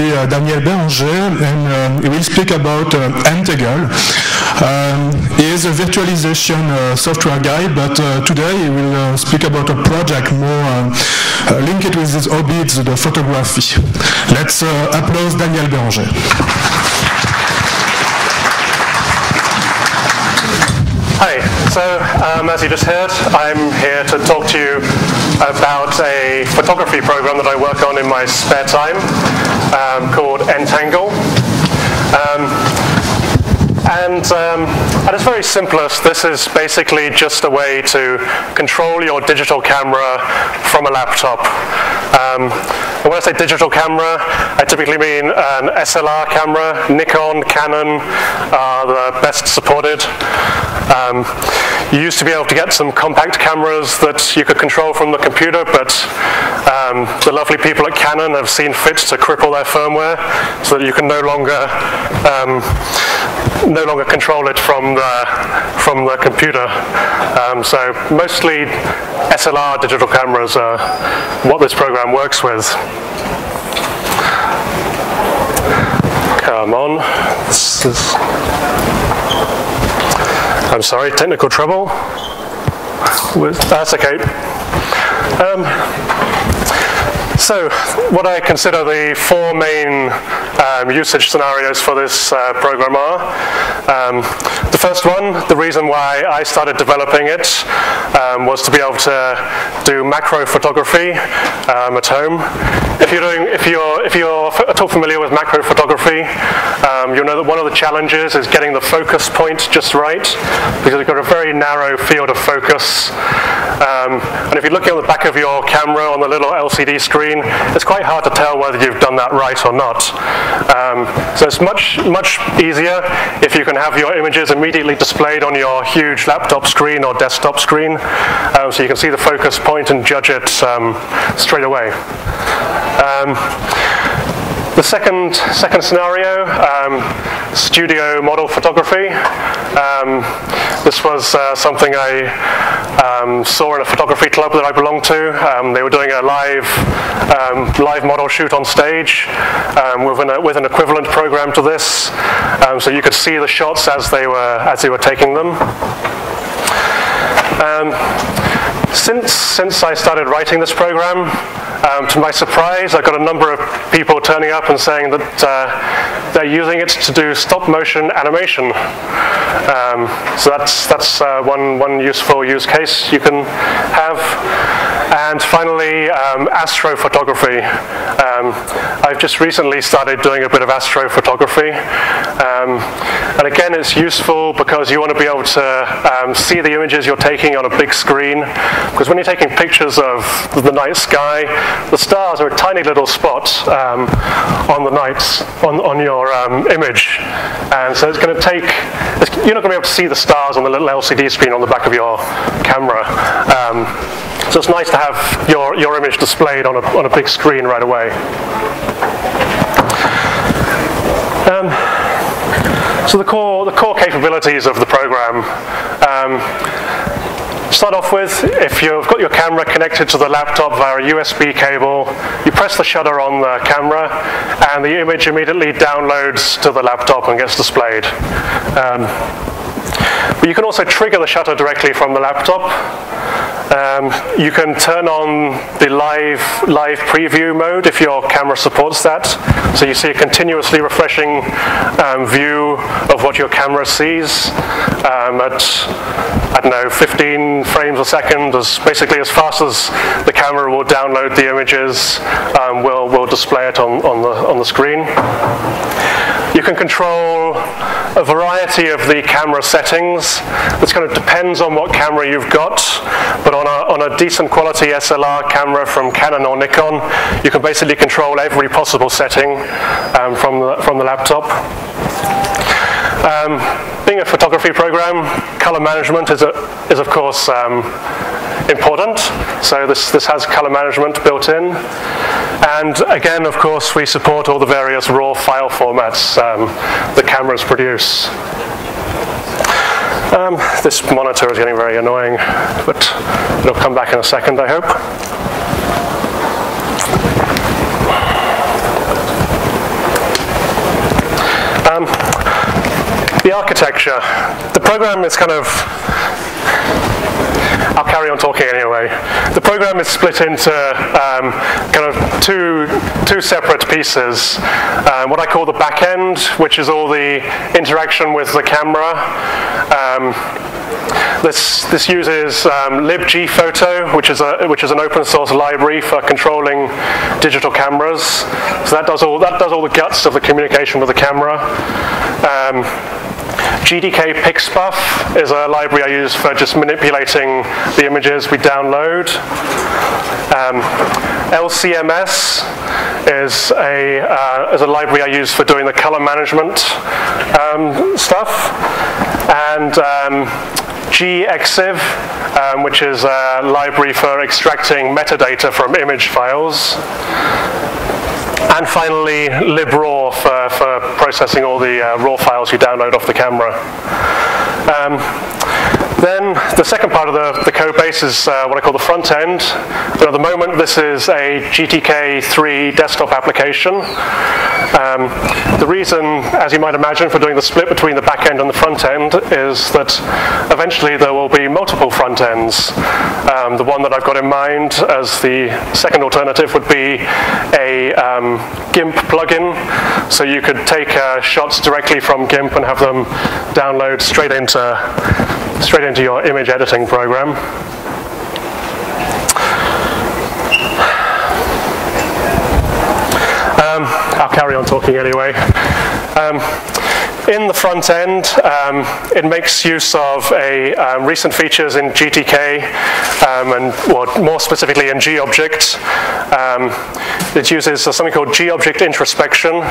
be uh, Daniel Berrangé, and uh, he will speak about uh. Um, he is a virtualization uh, software guy, but today he will speak about a project more linked with his hobby, the photography. Let's applaud Daniel Berrangé. Hi, so um, as you just heard, I'm here to talk to you about a photography program that I work on in my spare time um, called Entangle. And um, at its very simplest, this is basically just a way to control your digital camera from a laptop. Um, when I say digital camera, I typically mean an SLR camera. Nikon, Canon are the best supported. Um, you used to be able to get some compact cameras that you could control from the computer, but um, the lovely people at Canon have seen fit to cripple their firmware so that you can no longer um, no longer control it from the, from the computer. Um, so mostly SLR digital cameras are what this program works with. Come on. Is, I'm sorry, technical trouble. That's okay. Um, so what I consider the four main um, usage scenarios for this uh, program are. Um, the first one, the reason why I started developing it um, was to be able to do macro photography um, at home. If you're, doing, if, you're, if you're at all familiar with macro photography, um, you'll know that one of the challenges is getting the focus point just right because you've got a very narrow field of focus. Um, and if you're looking at the back of your camera on the little LCD screen, screen, it's quite hard to tell whether you've done that right or not. Um, so it's much, much easier if you can have your images immediately displayed on your huge laptop screen or desktop screen, um, so you can see the focus point and judge it um, straight away. Um, the second, second scenario, um, studio model photography. Um, this was uh, something I um, saw in a photography club that I belonged to. Um, they were doing a live, um, live model shoot on stage um, with an, with, an, equivalent program to this. so you could see the shots as they were, as they were taking them. since, since I started writing this program, um, to my surprise, I got a number of people turning up and saying that uh, they're using it to do stop motion animation. Um, so that's, that's uh, one, one useful use case you can have. And finally, um, astrophotography. Um, I've just recently started doing a bit of astrophotography. Um, and again, it's useful because you want to be able to um, see the images you're taking on a big screen. Because when you're taking pictures of the night sky, the stars are a tiny little spot um, on the nights, on, on your um, image. And so it's going to take, you're not going to be able to see the stars on the little LCD screen on the back of your camera. So it's nice to have your, your image displayed on a, on a big screen right away. Um, so the core, the core capabilities of the program. Um, start off with, if you've got your camera connected to the laptop via a USB cable, you press the shutter on the camera and the image immediately downloads to the laptop and gets displayed. Um, but you can also trigger the shutter directly from the laptop. Um, you can turn on the live, live preview mode if your camera supports that. So you see a continuously refreshing um, view of what your camera sees um, at, I don't know, 15 frames a second, as basically as fast as the camera will download the images, um, we'll, we'll display it on, on, the, on the screen. You can control a variety of the camera settings. This kind of depends on what camera you've got, but on a, on a decent quality SLR camera from Canon or Nikon, you can basically control every possible setting um, from, the, from the laptop. Um, a photography program, color management is, a, is of course um, important. So this, this has color management built in. And again, of course, we support all the various raw file formats um, the cameras produce. Um, this monitor is getting very annoying, but it'll come back in a second, I hope. Um, the architecture. The program is kind of I'll carry on talking anyway. The program is split into um, kind of two, two separate pieces. Um, what I call the back end, which is all the interaction with the camera. Um, this, this uses um, libgphoto, which is, a, which is an open source library for controlling digital cameras. So that does all, that does all the guts of the communication with the camera. Um, GDK Pixbuf is a library I use for just manipulating the images we download. Um, LCMS is a, uh, is a library I use for doing the color management um, stuff. And um, gexif, um, which is a library for extracting metadata from image files. And finally, libraw for, for processing all the uh, raw files you download off the camera. Um, then the second part of the, the code base is uh, what I call the front end. But at the moment, this is a GTK3 desktop application. Um, the reason, as you might imagine, for doing the split between the back end and the front end is that eventually there will be multiple front ends. Um, the one that I've got in mind as the second alternative would be a um, GIMP plugin. So you could take uh, shots directly from GIMP and have them download straight into straight into your image editing program. Um, I'll carry on talking anyway. Um, in the front end, um, it makes use of a um, recent features in GTK, um, and well, more specifically in GObject. Um, it uses something called GObject introspection,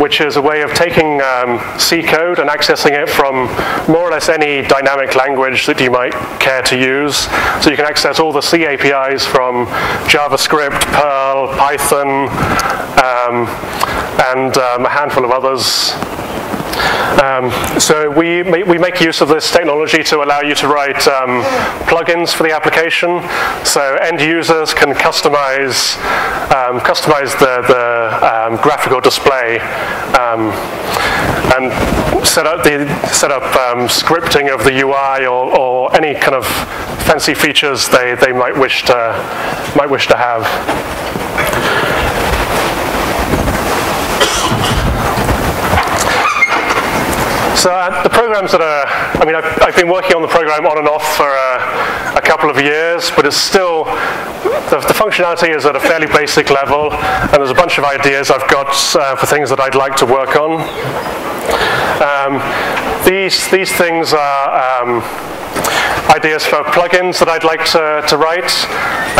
which is a way of taking um, C code and accessing it from more or less any dynamic language that you might care to use. So you can access all the C APIs from JavaScript, Perl, Python, um, and a handful of others. Um, so we, we make use of this technology to allow you to write um, plugins for the application. So end users can customize, um, customize the, the um, graphical display um, and set up, the, set up um, scripting of the UI or, or any kind of fancy features they, they might wish to might wish to have. So uh, the programs that are, I mean, I've, I've, been working on the program on and off for uh, a couple of years, but it's still, the, the, functionality is at a fairly basic level, and there's a bunch of ideas I've got uh, for things that I'd like to work on. Um, these, these things are, um, ideas for plugins that I'd like to, to write.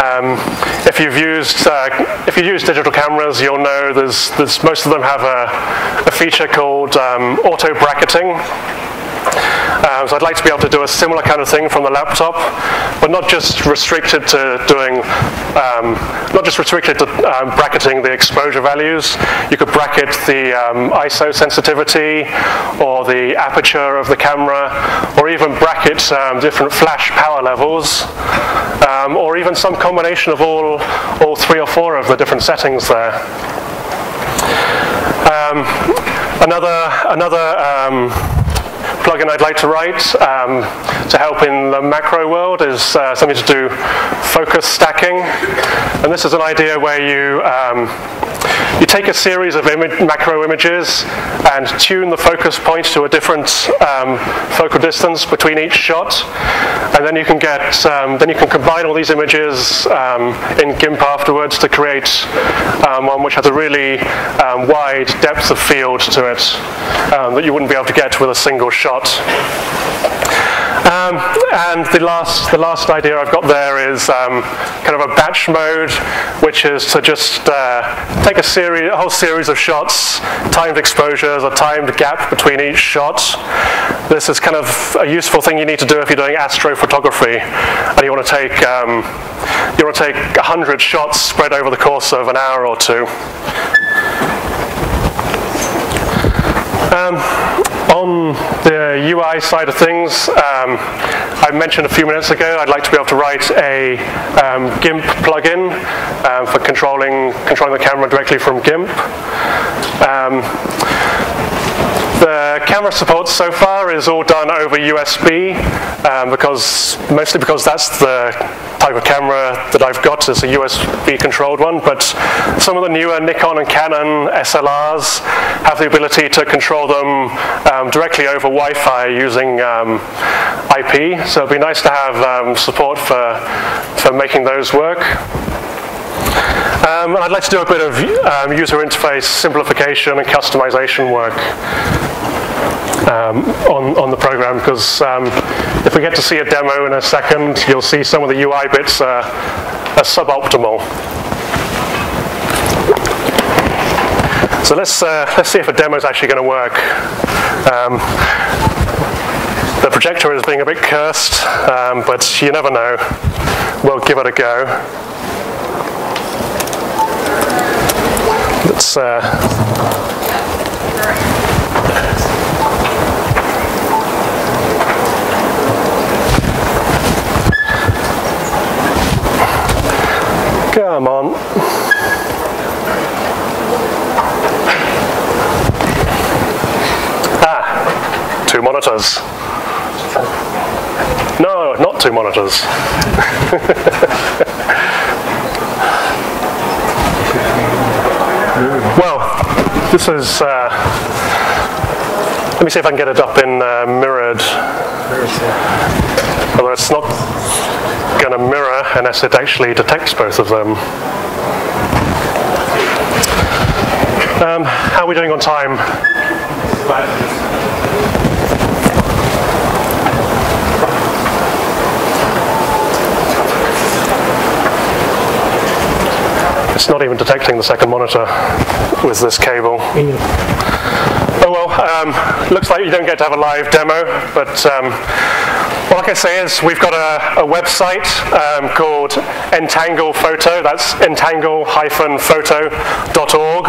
Um, if you've used uh, if you use digital cameras, you'll know there's, there's most of them have a, a feature called um, auto bracketing. Um, so I'd like to be able to do a similar kind of thing from the laptop, but not just restricted to doing, um, not just restricted to um, bracketing the exposure values. You could bracket the um, ISO sensitivity or the aperture of the camera, or even bracket um, different flash power levels, um, or even some combination of all, all three or four of the different settings there. another another plugin I'd like to write um, to help in the macro world is uh, something to do focus stacking. And this is an idea where you um, you take a series of macro images and tune the focus point to a different um, focal distance between each shot, and then you can get um, then you can combine all these images um, in GIMP afterwards to create um, one which has a really wide depth of field to it that you wouldn't be able to get with a single shot. Um, and the last, the last idea I've got there is um, kind of a batch mode, which is to just uh, take a, series, a whole series of shots, timed exposures, a timed gap between each shot. This is kind of a useful thing you need to do if you're doing astrophotography, and you want to take um, you want to take 100 shots spread over the course of an hour or two. Um, on the UI side of things, um, I mentioned a few minutes ago, I'd like to be able to write a um, GIMP plugin um, for controlling, controlling the camera directly from GIMP. Um, the camera support so far is all done over USB um, because mostly because that's the type of camera that I've got is a USB controlled one. But some of the newer Nikon and Canon SLRs have the ability to control them um, directly over Wi-Fi using um, IP. So it'd be nice to have um, support for for making those work. Um, I'd like to do a bit of um, user interface simplification and customization work um, on, on the program because um, if we get to see a demo in a second, you'll see some of the UI bits are, are suboptimal. So let's, uh, let's see if a demo is actually going to work. Um, the projector is being a bit cursed, um, but you never know. We'll give it a go. Let's uh, Come on. Ah, two monitors. No, not two monitors. Well, this is. Uh, let me see if I can get it up in uh, mirrored. Although it's not going to mirror unless it actually detects both of them. Um, how are we doing on time? It's not even detecting the second monitor with this cable. Well, um, looks like you don't get to have a live demo, but um, what I can say is we've got a, a website um, called Entangle Photo, that's entangle-photo.org.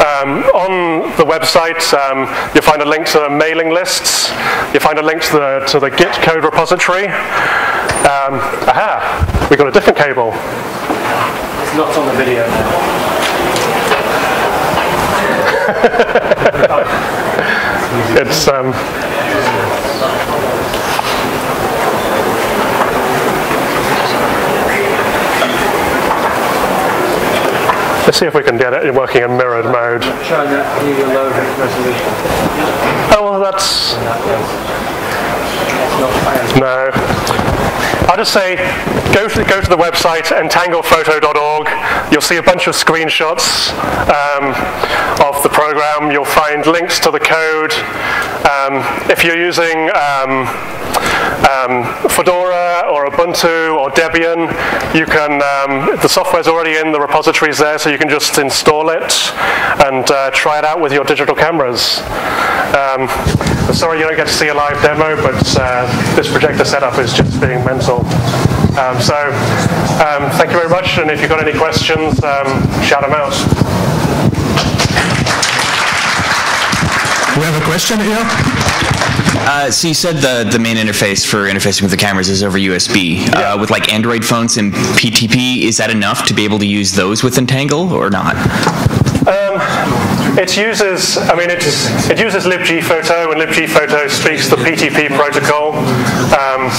Um, on the website, um, you'll find a link to the mailing lists. You'll find a link to the, to the Git code repository. Um, aha, we've got a different cable It's not on the video now. it's um, Let's see if we can get it working in mirrored mode. Oh well, that's no. I'll just say, go to, go to the website entangle-photo.org. You'll see a bunch of screenshots um, of the program. You'll find links to the code. Um, if you're using um, um Fedora or Ubuntu or Debian, you can, um, the software's already in the repositories there, so you can just install it and uh, try it out with your digital cameras. Sorry you don't get to see a live demo, but uh, this projector setup is just being mental. Um, so um, thank you very much, and if you've got any questions, um, shout them out. We have a question here. Uh, so you said the, the main interface for interfacing with the cameras is over USB. Yeah. Uh, with like Android phones and PTP, is that enough to be able to use those with Entangle or not? Um, it uses, I mean, it, it uses libgphoto, and libgphoto speaks the PTP protocol. Um,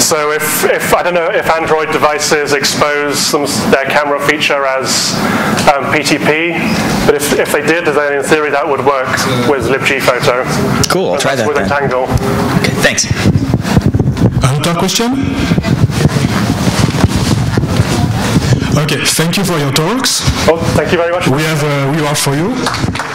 so if, if, I don't know, if Android devices expose some, their camera feature as um, PTP, but if, if they did, then in theory that would work with libgphoto. Cool, I'll try that With then. Entangle. Okay, thanks. Another question? Okay, thank you for your talks. Oh, thank you very much. We have uh, a reward for you.